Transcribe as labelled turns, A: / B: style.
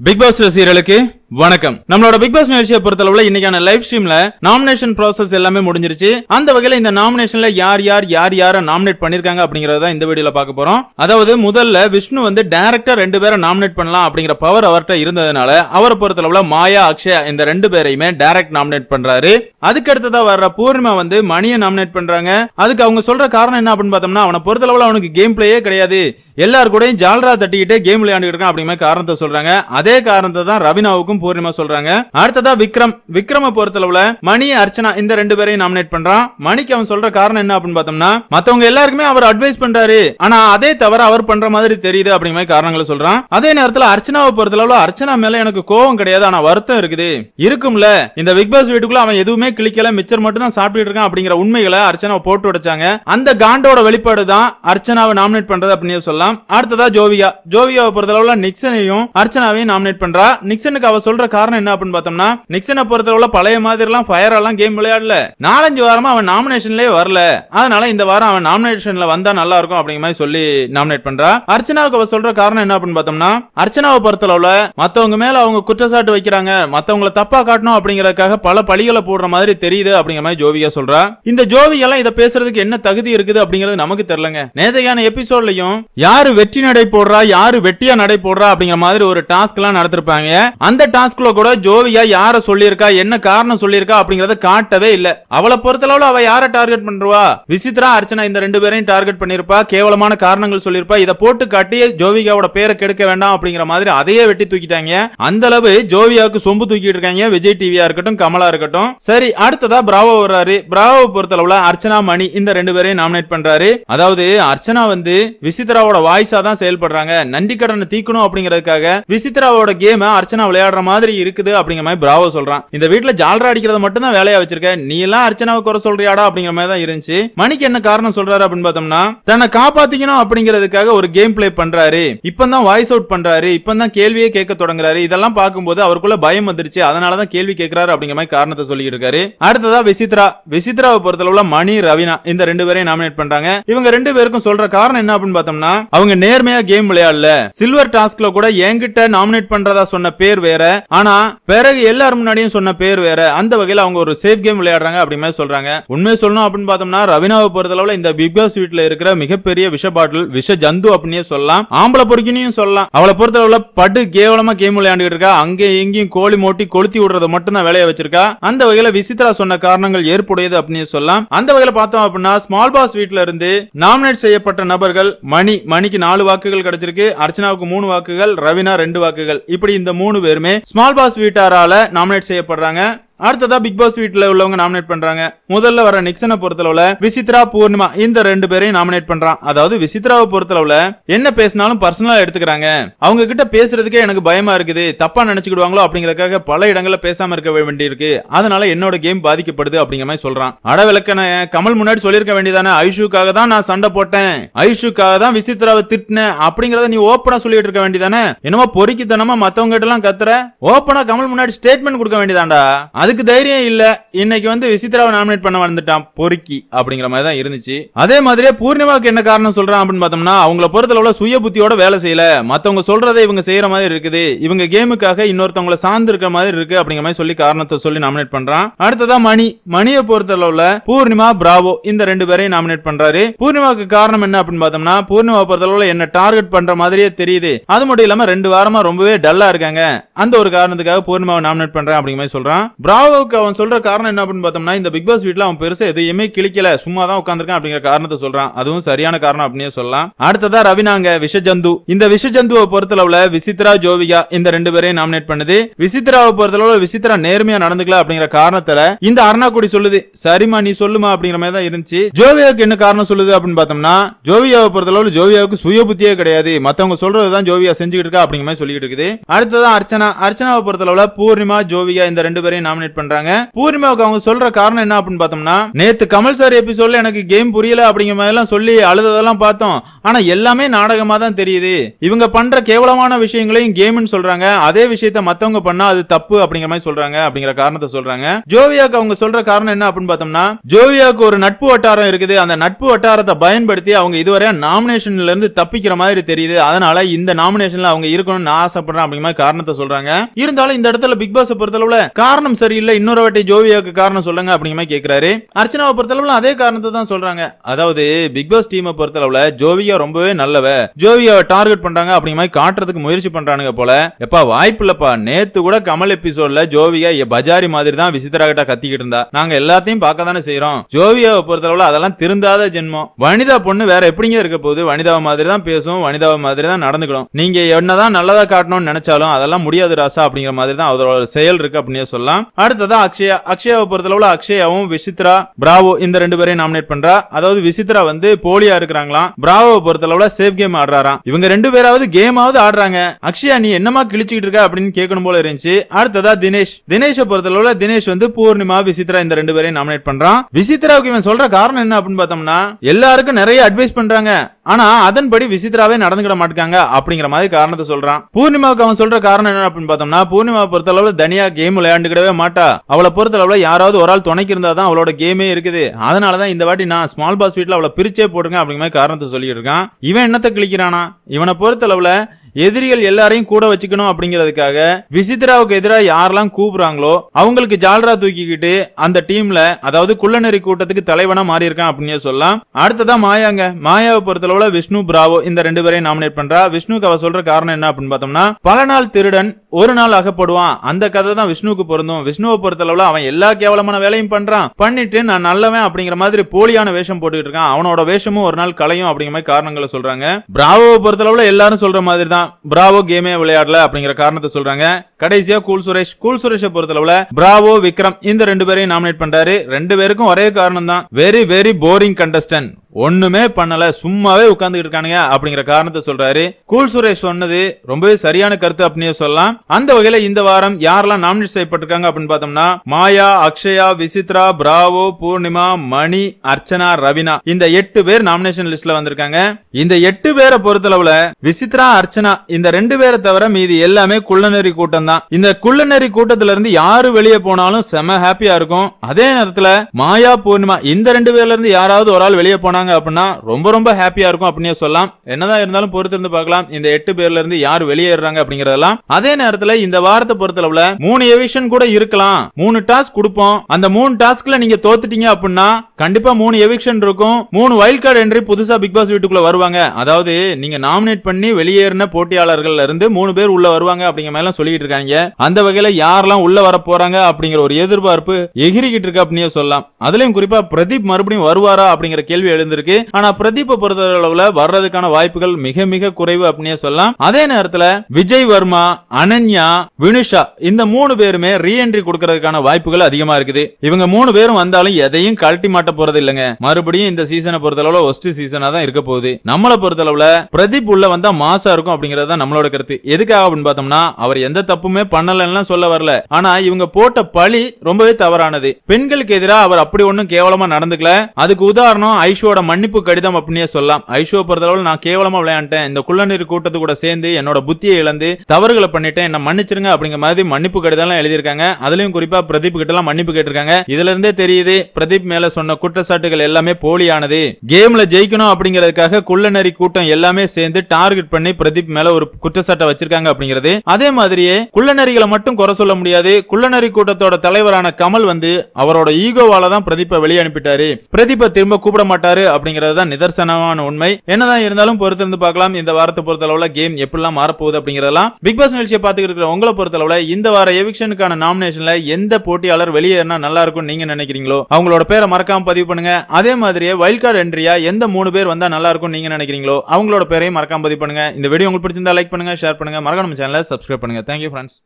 A: Big pass சீரியலுக்கு வணக்கம். நம்மளோட big pass நிகழ்ச்சியை பொறுத்தளவுல இன்னைக்கான லைவ் ஸ்ட்ரீம்ல நாமினேஷன் ப்ராசஸ் எல்லாமே முடிஞ்சிருச்சு. அந்த வகையில இந்த நாமினேஷன்ல யார் யார் யார் யார நாமினேட் பண்ணிருக்காங்க அப்படிங்கறத இந்த வீடியோல பார்க்க போறோம். அதாவது முதல்ல விஷ்ணு வந்து டைரக்டா ரெண்டு பேரை நாமினேட் பண்ணலாம் அப்படிங்கிற பவர் அவர்கிட்ட இருந்ததுனால அவரை பொறுத்தளவுல மாயா அக்ஷயா இந்த ரெண்டு பேரையுமே டைரக்ட் நாமினேட் பண்றாரு. அதுக்கு அடுத்ததா வர்ற பூர்ணிமா வந்து மணியை நாமினேட் பண்றாங்க. அதுக்கு அவங்க சொல்ற காரணம் என்ன அப்படின்னு பார்த்தோம்னா அவனை பொறுத்தளவுல அவனுக்கு கேம் பிளேயே கிடையாது. எல்லார் கூடயும் ஜால்ரா தட்டிக்கிட்டே கேம் விளையாண்டுட்டு இருக்கான் அப்படிங்கிற காரணத்தை சொல்றாங்க. அதே காரணத்தை தான் ரவினாவுக்கும் பூர்ணிமா சொல்றாங்க. அடுத்ததா விக்ரம். விக்ரம பொறுத்தளவுல மணி அர்ச்சனா இந்த ரெண்டு பேரையும் நாமினேட் பண்றான். மணிக்கு அவன் சொல்ற காரணம் என்ன அப்படின்னு பார்த்தோம்னா மத்தவங்க எல்லாருக்குமே அவர் அட்வைஸ் பண்றாரு. ஆனா அதே தவிர அவர் பண்ற மாதிரி தெரியுது அப்படிங்கிற மாதிரி காரணங்களை சொல்றான். அதே நேரத்துல அர்ச்சனாவை பொறுத்தளவுல அர்ச்சனா மேல எனக்கு கோவம் கிடையாது ஆனா வருத்தம் இருக்குது. இருக்கும்ல. இந்த பிக் பாஸ் வீட்டுக்குள்ள அவன் எதுவுமே கிளிக்கல மிச்சர் மட்டும் தான் சாப்பிட்டு இருக்கான் அப்படிங்கிற உண்மைகளை அர்ச்சனாவை போட்டு உடைச்சாங்க. அந்த காண்டோட வெளிப்பாடு தான் அர்ச்சனாவை நாமினேட் பண்றது அப்படின்னு சொல்லலாம். அடுத்ததா ஜோவியா. ஜோவியாவை பொறுத்தளவுல நிக்சனையும் அர்ச்சனாவையும் நாமினேட் பண்றா. நிக்சனுக்கு அவ சொல்ற காரணம் என்ன அப்படின்னு பார்த்தோம்னா நிக்சனை பொறுத்தளவுல பழைய மாதிரி எல்லாம் ஃபயர் எல்லாம் கேம் விளையாடல. நாலஞ்சு வாரமா அவன் நாமினேஷன்லயே வரல. அதனால இந்த வாரம் அவன் நாமினேஷன்ல வந்தா நல்லா இருக்கும் அப்படிங்கிற மாதிரி சொல்லி நாமினேட் பண்றா. அர்ச்சனாவுக்கு அவ சொல்ற காரணம் என்ன அப்படின்னு பார்த்தோம்னா அர்ச்சனாவை பொறுத்தளவுல மத்தவங்க மேல அவங்க குற்றச்சாட்டு வைக்கிறாங்க. மத்தவங்களை தப்பா காட்டணும் அப்படிங்கறதுக்காக பல பழிகளை போடுற மாதிரி தெரியுது அப்படிங்கிற மாதிரி ஜோவியா சொல்றா. இந்த ஜோவியெல்லாம் இதை பேசுறதுக்கு என்ன தகுதி இருக்குது அப்படிங்கிறது நமக்கு தெரியலங்க. நேதையான எபிசோட்லயும் யாரு வெற்றி நடை போடுறா யாரு வெட்டியா நடை போடுறா அப்படிங்கிற மாதிரி ஒரு டாஸ்க் எல்லாம் நடத்திருப்பாங்க. அந்த டாஸ்க்ல கூட ஜோவியா யார சொல்லியிருக்கா என்ன காரணம் சொல்லியிருக்கா அப்படிங்கறத காட்டவே இல்ல. அவளை பொறுத்தளவுல அவ யார டார்கெட் பண்றவா விசித்ரா அர்ச்சனா இந்த ரெண்டு பேரையும் டார்கெட் பண்ணிருப்பா கேவலமான காரணங்கள் சொல்லியிருப்பா. இதை போட்டு காட்டி ஜோவிகாவோட பேரை கெடுக்க வேண்டாம் அப்படிங்கிற மாதிரி அதையே வெட்டி தூக்கிட்டாங்க. அந்த அளவு ஜோவியாவுக்கு சொம்பு தூக்கிட்டு இருக்காங்க. விஜய் டிவியா இருக்கட்டும் கமலா இருக்கட்டும். சரி அடுத்ததா பிராவோ வர்றாரு. பிராவோ பொறுத்தளவுல அர்ச்சனா மணி இந்த ரெண்டு பேரையும் நாமினேட் பண்றாரு. அதாவது அர்ச்சனா வந்து விசித்ராவோட வாய்ஸா தான் செயல்படுறாங்க. நன்றி கடனை தீக்கணும் அப்படிங்கிறதுக்காக விசித்ராவோட கேம் அர்ச்சனா விளையாடுற மாதிரி இருக்குது அப்படிங்கிற மாதிரி பிராவோ சொல்றான். இந்த வீட்டுல ஜால்ரா அடிக்கிறத மட்டும் தான் வேலையா வச்சிருக்க. நீ எல்லாம் அர்ச்சனாவை குறை சொல்றியாடா அப்படிங்கிற மாதிரி தான் இருந்துச்சு. மணிக்கு என்ன காரணம் சொல்றாரு அப்படின்னு பார்த்தோம்னா தன்னை காப்பாத்திக்கணும் அப்படிங்கிறதுக்காக ஒரு கேம் பிளே பண்றாரு. இப்பதான் வாய்ஸ் அவுட் பண்றாரு. இப்பதான் கேள்வியே கேட்க தொடங்குறாரு. இதெல்லாம் பார்க்கும்போது அவருக்குள்ள பயம் வந்துருச்சு. அதனாலதான் கேள்வி கேட்கிறாரு அப்படிங்கிற மாதிரி காரணத்தை சொல்லிட்டு இருக்காரு. அடுத்ததா விசித்ரா. விசித்ராவை பொறுத்தளவுல மணி ரவினா இந்த ரெண்டு பேரையும் நாமினேட் பண்றாங்க. இவங்க ரெண்டு பேருக்கும் சொல்ற காரணம் என்ன அப்படின்னு பார்த்தோம்னா அவங்க நேர்மையா கேம் விளையாடல. சில்வர் டாஸ்க்ல கூட என்கிட்ட நாமினேட் பண்றதா சொன்ன பேர் வேற. ஆனா பிறகு எல்லாரும் முன்னாடியும் சொன்ன பேர் வேற. அந்த வகையில அவங்க ஒரு சேஃப் கேம் விளையாடுறாங்க அப்படி மாதிரி சொல்றாங்க. உண்மையை சொல்லணும் அப்படின்னு பார்த்தோம்னா ரவினாவை பொறுத்தளவுல இந்த பிக் பாஸ் வீட்டுல இருக்கிற மிகப்பெரிய விஷ பாட்டில் விஷ ஜந்து அப்படின்னே சொல்லலாம். ஆம்பளை பொறுக்கினையும் சொல்லலாம். அவளை பொறுத்தளவுல படு கேவலமா கேம் விளையாண்டுட்டு இருக்கா. அங்கே எங்கேயும் கோழி மோட்டி கொளுத்தி விடுறத மட்டும் தான் வேலையை வச்சிருக்கா. அந்த வகையில விசித்ரா சொன்ன காரணங்கள் ஏற்புடையது அப்படின்னு சொல்லலாம். அந்த வகையில பார்த்தோம் அப்படின்னா ஸ்மால் பாஸ் வீட்ல இருந்து நாமினேட் செய்யப்பட்ட நபர்கள் மணி மணிக்கு நாலு வாக்குகள் கிடைச்சிருக்கு. அர்ச்சனாவுக்கு மூணு வாக்குகள் ரவினா ரெண்டு வாக்குகள். இப்படி இந்த மூணு பேருமே ஸ்மால் பாஸ் வீட்டாரால நாமினேட் செய்யப்படுறாங்க. அடுத்ததா பிக் பாஸ் வீட்ல உள்ளவங்க நாமினேட் பண்றாங்க. முதல்ல வர நிக்சனை பொறுத்தளவுல விசித்ரா பூர்ணிமா இந்த ரெண்டு பேரையும் நாமினேட் பண்றான். அதாவது விசித்ராவை பொறுத்தளவுல என்ன பேசினாலும் பர்சனலா எடுத்துக்கிறாங்க. அவங்க கிட்ட பேசுறதுக்கே எனக்கு பயமா இருக்குது. தப்பா நினைச்சுக்கிடுவாங்களோ அப்படிங்கறதுக்காக பல இடங்கள்ல பேசாம இருக்க வேண்டியிருக்கு. அதனால என்னோட கேம் பாதிக்கப்படுது அப்படிங்கிற மாதிரி சொல்றான். அட விளக்கன கமல் முன்னாடி சொல்லிருக்க வேண்டியதானே? ஐஷுக்காக தான் நான் சண்டை போட்டேன். ஐஷுக்காக தான் விசித்ராவை திட்டினேன். அப்படிங்கறத நீ ஓப்பனா சொல்லிட்டு இருக்க வேண்டியதானே? என்னமோ பொறுக்கித்தனமா மத்தவங்க கிட்ட எல்லாம் கத்துற ஓப்பனா கமல் முன்னாடி ஸ்டேட்மெண்ட் கொடுக்க வேண்டியதாண்டா அதுக்கு தைரியம் இல்ல. இன்னைக்கு வந்து விசித்ராவை நாமினேட் பண்ண வந்துட்டான். பொறுக்கி அப்படிங்கிற மாதிரி தான் இருந்துச்சு. அதே மாதிரியே பூர்ணிமாவுக்கு என்ன காரணம் சொல்றான் அப்படின்னு பார்த்தோம்னா அவங்கள பொறுத்தளவுல சுய புத்தியோட வேலை செய்யல. மத்தவங்க சொல்றதை இவங்க செய்யற மாதிரி இருக்குது. இவங்க கேமுக்காக இன்னொருத்தவங்களை சார்ந்து இருக்கிற மாதிரி இருக்கு அப்படிங்கிற மாதிரி சொல்லி காரணத்தை சொல்லி நாமினேட் பண்றான். அடுத்ததான் மணி. மணியை பொறுத்தளவுல பூர்ணிமா பிராவோ இந்த ரெண்டு பேரையும் நாமினேட் பண்றாரு. பூர்ணிமாவுக்கு காரணம் என்ன அப்படின்னு பார்த்தோம்னா பூர்ணிமா பொறுத்தளவுல என்ன டார்கெட் பண்ற மாதிரியே தெரியுது. அது மட்டும் இல்லாம ரெண்டு வாரமா ரொம்பவே டல்லா இருக்காங்க. அந்த ஒரு காரணத்துக்காக பூர்ணிமாவை நாமினேட் பண்றேன் அப்படிங்கிற மாதிரி சொல்றான். பிராவோவுக்கு அவன் சொல்ற காரணம் என்ன அப்படின்னு பார்த்தோம்னா இந்த பிக் பாஸ் வீட்டில் அவன் பெருசாக எதையுமே கிளிக்கல சும்மா தான் உட்காந்துருக்கான் அப்படிங்கிற காரணத்தை சொல்றான். அதுவும் சரியான காரணம் அப்படின்னே சொல்லலாம். அடுத்ததா ரவினாங்க விஷஜந்து. இந்த விஷஜந்துவை பொறுத்தளவுல விசித்ரா ஜோவிகா இந்த ரெண்டு பேரையும் நாமினேட் பண்ணுது. விசித்ராவை பொறுத்தளவுல விசித்ரா நேர்மையா நடந்துக்கல அப்படிங்கிற காரணத்துல இந்த அருணாக்குடி சொல்லுது சரிம்மா நீ சொல்லுமா அப்படிங்கிற மாதிரி தான் இருந்துச்சு. ஜோவியாவுக்கு என்ன காரணம் சொல்லுது அப்படின்னு பார்த்தோம்னா ஜோவியாவை பொறுத்தளவுல ஜோவியாவுக்கு சுய புத்தியே கிடையாது. மத்தவங்க சொல்றதுதான் ஜோவியா செஞ்சுக்கிட்டு இருக்கா அப்படிங்கிற மாதிரி சொல்லிக்கிட்டு இருக்குது. அடுத்ததான் அர்ச்சனா. அர்ச்சனாவை பொறுத்தளவுல பூர்ணிமா ஜோவியா இந்த ரெண்டு பேரையும் நாமினேட் நாமினேட் பண்றாங்க. பூர்ணிமாவுக்கு அவங்க சொல்ற காரணம் என்ன அப்படின்னு பார்த்தோம்னா நேத்து கமல் சார் எபிசோட்ல எனக்கு கேம் புரியல அப்படிங்கிற மாதிரி எல்லாம் சொல்லி அழுததெல்லாம் பார்த்தோம். ஆனா எல்லாமே நாடகமா தான் தெரியுது. இவங்க பண்ற கேவலமான விஷயங்களையும் கேம்னு சொல்றாங்க. அதே விஷயத்த மத்தவங்க பண்ணா அது தப்பு அப்படிங்கிற மாதிரி சொல்றாங்க அப்படிங்கிற காரணத்தை சொல்றாங்க. ஜோவியாக்கு அவங்க சொல்ற காரணம் என்ன அப்படின்னு பார்த்தோம்னா ஜோவியாக்கு ஒரு நட்பு வட்டாரம் இருக்குது. அந்த நட்பு வட்டாரத்தை பயன்படுத்தி அவங்க இதுவரை நாமினேஷன்ல இருந்து தப்பிக்கிற மாதிரி தெரியுது. அதனால இந்த நாமினேஷன்ல அவங்க இருக்கணும்னு ஆசைப்படுறேன் அப்படிங்கிற மாதிரி காரணத்தை சொல்றாங்க. இருந்தாலும் இந்த இடத்துல பிக் பாஸ் பொறுத்தளவுல காரணம் சரி சரியில்லை இன்னொரு வாட்டி ஜோவியாவுக்கு காரணம் சொல்லுங்க அப்படிங்கிற மாதிரி கேட்கிறாரு அர்ச்சனாவை பொறுத்தளவுல அதே காரணத்தை தான் சொல்றாங்க. அதாவது பிக் பாஸ் டீமை பொறுத்தளவுல ஜோவியா ரொம்பவே நல்லவ. ஜோவியாவை டார்கெட் பண்றாங்க அப்படிங்கிற மாதிரி காட்டுறதுக்கு முயற்சி பண்றானுங்க போல. எப்பா வாய்ப்பு இல்லப்பா. நேத்து கூட கமல் எபிசோட்ல ஜோவியா பஜாரி மாதிரி தான் விசித்ரா கிட்ட கத்திக்கிட்டு இருந்தா. நாங்க எல்லாத்தையும் பார்க்க தானே செய்யறோம் ஜோவியாவை பொறுத்தளவுல அதெல்லாம் திருந்தாத ஜென்மம். வனிதா பொண்ணு வேற எப்படிங்க இருக்க போகுது? வனிதாவை மாதிரி தான் பேசும் வனிதாவை மாதிரி தான் நடந்துக்கணும். நீங்க என்னதான் நல்லதா காட்டணும்னு நினைச்சாலும் அதெல்லாம் முடியாது ராசா அப்படிங்கிற மாதிரி தான் அவரோட செயல் இருக்கு அப்படின்னு சொல்லலாம். அடுத்ததான் அக்ஷயா அக்ஷயாவை பொறுத்தளவுல அக்ஷயாவும் விசித்ரா பிராவோ இந்த ரெண்டு பேரையும் நாமினேட் பண்றா. அதாவது விசித்ரா வந்து போலியா இருக்கிறாங்களாம். பிராவோவை பொறுத்தளவுல சேஃப் கேம் ஆடுறாராம். இவங்க ரெண்டு பேராவது கேமாவது ஆடுறாங்க. அக்ஷயா நீ என்னமா கிழிச்சுக்கிட்டு இருக்க அப்படின்னு கேட்கணும் போல இருந்துச்சு. அடுத்ததா தினேஷ். தினேஷை பொறுத்தளவுல தினேஷ் வந்து பூர்ணிமா விசித்ரா இந்த ரெண்டு பேரையும் நாமினேட் பண்றான். விசித்ராவுக்கு இவன் சொல்ற காரணம் என்ன அப்படின்னு பார்த்தோம்னா எல்லாருக்கும் நிறைய அட்வைஸ் பண்றாங்க. ஆனா அதன்படி விசித்ராவே நடந்துக்கிட மாட்டாங்க அப்படிங்கிற மாதிரி காரணத்தை சொல்றான். பூர்ணிமாவுக்கு அவன் சொல்ற காரணம் என்ன அப்படின்னு பார்த்தோம்னா பூர்ணிமா பொறுத்தளவுல தனியா கேம் விளையாண்டுக்கிடவே மாட்டா. அவளை பொறுத்தளவுல யாராவது ஒரு ஆள் துணைக்கு இருந்தா தான் அவளோட கேமே இருக்குது. அதனாலதான் இந்த வாட்டி நான் ஸ்மால் பாஸ் வீட்டில் அவளை பிரிச்சே போட்டுருங்க அப்படிங்கிற மாதிரி காரணத்தை சொல்லிட்டு இருக்கான். இவன் என்னத்தை கிளிக்கிறானா இவனை பொறுத்தளவுல எதிரிகள் எல்லாரையும் கூட வச்சுக்கணும் அப்படிங்கிறதுக்காக விசித்ராவுக்கு எதிராக யாரெல்லாம் கூப்பிடுறாங்களோ அவங்களுக்கு ஜால்ரா தூக்கிக்கிட்டு அந்த டீம்ல அதாவது குள்ளநெறி கூட்டத்துக்கு தலைவனா மாறி இருக்கான் அப்படின்னு சொல்லலாம். அடுத்ததா மாயாங்க. மாயாவை பொறுத்தளவுல விஷ்ணு பிராவோ இந்த ரெண்டு பேரையும் நாமினேட் பண்றா. விஷ்ணுக்கு அவ சொல்ற காரணம் என்ன அப்படின்னு பார்த்தோம்னா பல நாள் திருடன் ஒரு நாள் அகப்படுவான். அந்த கதை தான் விஷ்ணுவுக்கு பொருந்தும். விஷ்ணுவை பொறுத்தளவுல அவன் எல்லா கேவலமான வேலையும் பண்றான். பண்ணிட்டு நான் நல்லவன் அப்படிங்கிற மாதிரி போலியான வேஷம் போட்டுக்கிட்டு இருக்கான். அவனோட வேஷமும் ஒரு நாள் கலையும் அப்படிங்கிற மாதிரி காரணங்களை சொல்றாங்க. பிராவோவை பொறுத்தளவுல எல்லாரும் சொல்ற மாதிரி தான் பிராவோ கேமே விளையாடல அப்படிங்கிற காரணத்தை சொல்றாங்க. கடைசியா கூல் சுரேஷ் கூல் சுரேஷை பொறுத்தளவுல பிராவோ விக்ரம் இந்த ரெண்டு பேரையும் நாமினேட் பண்றாரு. ரெண்டு பேருக்கும் ஒரே காரணம் தான் வெரி வெரி போரிங் கண்டஸ்டன்ட் ஒண்ணுமே பண்ணல சும்மாவே உட்கார்ந்துட்டு இருக்கானுங்க அப்படிங்கிற காரணத்தை சொல்றாரு. கூல் சுரேஷ் சொன்னது ரொம்பவே சரியான கருத்து அப்படின்னு சொல்லலாம். அந்த வகையில இந்த வாரம் யாரெல்லாம் நாமினேட் செய்யப்பட்டிருக்காங்க அப்படின்னு பார்த்தோம்னா மாயா அக்ஷயா விசித்ரா பிராவோ பூர்ணிமா மணி அர்ச்சனா ரவினா. இந்த எட்டு பேர் நாமினேஷன் லிஸ்ட்ல வந்திருக்காங்க. இந்த எட்டு பேரை பொறுத்தளவுல விசித்ரா அர்ச்சனா இந்த ரெண்டு பேரை தவிர மீதி எல்லாமே குள்ளநெறி கூட்டம் தான். இந்த குள்ளநெறி கூட்டத்துல இருந்து யாரு வெளியே போனாலும் செம ஹாப்பியா இருக்கும். அதே நேரத்துல மாயா பூர்ணிமா இந்த ரெண்டு பேர்ல இருந்து யாராவது ஒரு ஆள் வெளியே போனாங்க அப்படின்னா ரொம்ப ரொம்ப ஹாப்பியா இருக்கும் அப்படின்னு சொல்லலாம். என்னதான் இருந்தாலும் பொறுத்து இருந்து பார்க்கலாம். இந்த எட்டு பேர்ல இருந்து யார் வெளியேறாங்க அப்படிங்கறதெல்லாம். அதே நேரத்துல இந்த வாரத்தை பொறுத்தளவுல மூணு எவிஷன் கூட இருக்கலாம். மூணு டாஸ்க் கொடுப்போம். அந்த மூணு டாஸ்க்ல நீங்க தோத்துட்டீங்க அப்படின்னா கண்டிப்பா மூணு எவிக்ஷன் இருக்கும். மூணு வைல்ட் கார்டு என்ட்ரி புதுசா பிக் பாஸ் வீட்டுக்குள்ள வருவாங்க. அதாவது நீங்க நாமினேட் பண்ணி வெளியேறின போட்டியாளர்கள்ல இருந்து மூணு பேர் உள்ள வருவாங்க அப்படிங்கிற மாதிரி எல்லாம் சொல்லிட்டு இருக்காங்க. அந்த வகையில யாரெல்லாம் உள்ள வர போறாங்க அப்படிங்கிற ஒரு எதிர்பார்ப்பு எகிரிக்கிட்டு இருக்கு அப்படின்னு சொல்லலாம். அதுலயும் குறிப்பா பிரதீப் மறுபடியும் வருவாரா அப்படிங்கிற கேள்வி இருந்திருக்கு ஆனா பிரதீப்பை பொறுத்த அளவுல வர்றதுக்கான வாய்ப்புகள் மிக மிக குறைவு அப்படின்னே சொல்லலாம். அதே நேரத்துல விஜய் வர்மா அனன்யா வினுஷா இந்த மூணு பேருமே ரீஎன்ட்ரி கொடுக்கறதுக்கான வாய்ப்புகள் அதிகமா இருக்குது. இவங்க மூணு பேரும் வந்தாலும் எதையும் கழட்டி மாட்ட போறது இல்லைங்க. மறுபடியும் இந்த சீசனை பொறுத்த அளவுல ஒஸ்ட் சீசனா தான் இருக்க போகுது. நம்மளை பொறுத்த அளவுல பிரதீப் உள்ள வந்தா மாசா இருக்கும் அப்படிங்கறது தான் நம்மளோட கருத்து. எதுக்காக அப்படின்னு பார்த்தோம்னா அவர் எந்த தப்புமே பண்ணலன்னு சொல்ல வரல. ஆனா இவங்க போட்ட பழி ரொம்பவே தவறானது. பெண்களுக்கு எதிராக அவர் அப்படி ஒண்ணும் கேவலமா நடந்துக்கல. அதுக்கு உதாரணம் ஐஷோட மன்னிப்பு கடிதம் அப்படின்னே சொல்லலாம். ஐஷோ பொறுத்தளவுல நான் கேவலமா விளையாண்டேன் இந்த குள்ளநீர் கூட்டத்து கூட சேர்ந்து என்னோட புத்தியை இழந்து தவறுகளை பண்ணிட்டேன். என்ன மன்னிச்சிருங்க அப்படிங்கிற மாதிரி மன்னிப்பு கடிதம் எல்லாம் எழுதியிருக்காங்க. அதுலயும் குறிப்பா பிரதீப் கிட்ட எல்லாம் மன்னிப்பு கேட்டிருக்காங்க. இதுல இருந்தே தெரியுது பிரதீப் மேல சொன்ன குற்றச்சாட்டுகள் எல்லாமே போலியானது. கேம்ல ஜெயிக்கணும் அப்படிங்கறதுக்காக குள்ளநரி கூட்டம் எல்லாமே சேர்ந்து டார்கெட் பண்ணி பிரதீப் மேல ஒரு குற்றச்சாட்டை வச்சிருக்காங்க அப்படிங்கிறது. அதே மாதிரியே குள்ளநரிகளை மட்டும் குறை சொல்ல முடியாது. குள்ளநரி கூட்டத்தோட தலைவரான கமல் வந்து அவரோட ஈகோவால தான் பிரதீப்பை வெளியே அனுப்பிட்டாரு. பிரதீப்பை திரும்ப கூப்பிட மாட்டாரு. அப்படிங்கிறது தான் நிதர்சனமான உண்மை. என்னதான் இருந்தாலும் பொறுத்திருந்து பார்க்கலாம். இந்த வாரத்தை பொறுத்தளவுல கேம் எப்படிலாம் மாறப்போகுது அப்படிங்கிறதெல்லாம் பிக் பாஸ் நிகழ்ச்சியை பார்த்துக்கிட்டு இருக்கிற உங்களை பொறுத்தளவுல இந்த வார எவிக்ஷனுக்கான நாமினேஷன்ல எந்த போட்டியாளர் வெளியேறினா நல்லா இருக்கும் நீங்க நினைக்கிறீங்களோ அவங்களோட பேரை மறக்காம பதிவு பண்ணுங்க. அதே மாதிரியே வைல்ட் கார்டு என்ட்ரியா எந்த மூணு பேர் வந்தா நல்லா இருக்கும் நீங்க நினைக்கிறீங்களோ அவங்களோட பேரையும் மறக்காம பதிவு பண்ணுங்க. இந்த வீடியோ உங்களுக்கு பிடிச்சிருந்தா லைக் பண்ணுங்க ஷேர் பண்ணுங்க. மறக்காம சேனலை சப்ஸ்கிரைப் பண்ணுங்க. Thank you friends